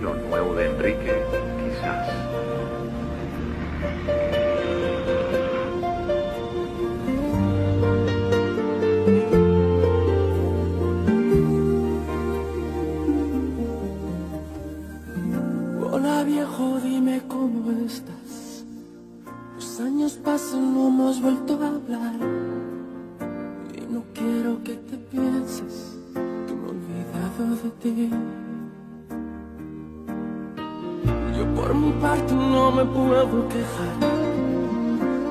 Lo nuevo de Enrique, quizás. Hola viejo, dime cómo estás. Los años pasan, no hemos vuelto a hablar. Y no quiero que te pienses que me he olvidado de ti. Yo por mi parte no me puedo quejar.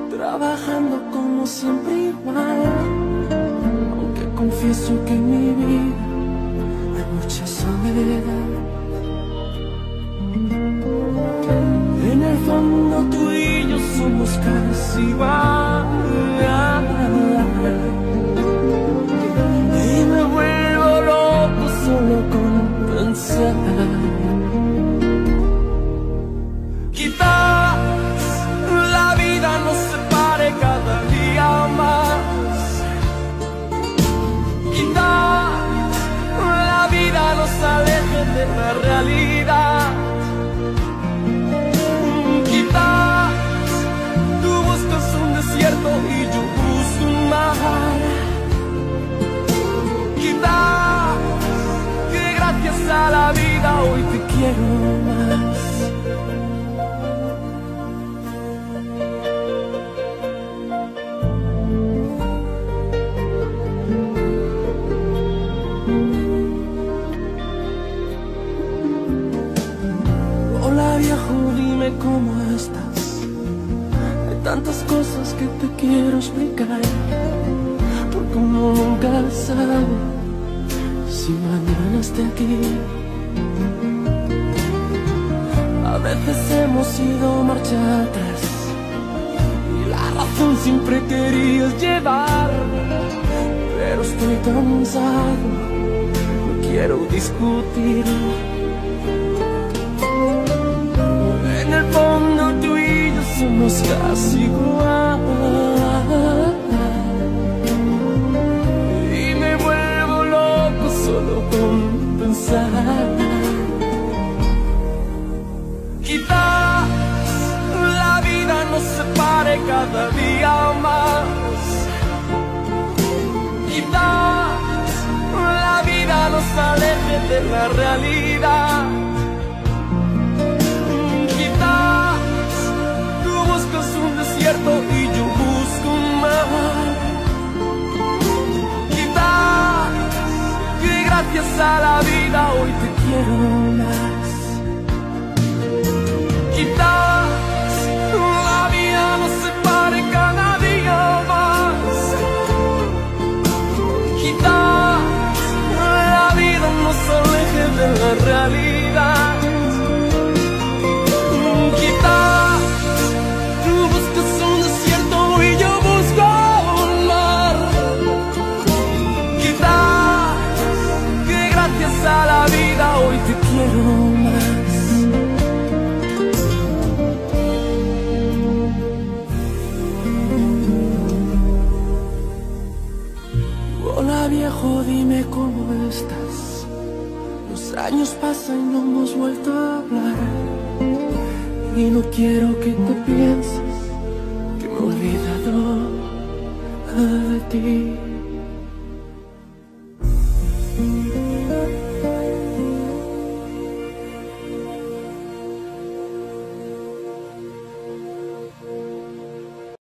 Trabajando como siempre igual. Aunque confieso que en mi vida hay mucha soledad. En el fondo tú y yo somos casi igual. La realidad. Quizás tú buscas un desierto y yo busco un mar. Quizás que gracias a la vida hoy te quiero cómo estás. Hay tantas cosas que te quiero explicar. Porque uno nunca sabe si mañana esté aquí. A veces hemos ido marcha atrás. Y la razón siempre querías llevar. Pero estoy cansado, no quiero discutir. Somos casi igual. Y me vuelvo loco solo con pensar. Quizás la vida nos separe cada día más. Quizás la vida nos aleje de la realidad. Y yo busco mar. Quizás que gracias a la vida hoy te quiero más. Quizás hoy te quiero más. Hola viejo, dime cómo estás. Los años pasan y no hemos vuelto a hablar. Y no quiero que te pienses que me he olvidado de ti.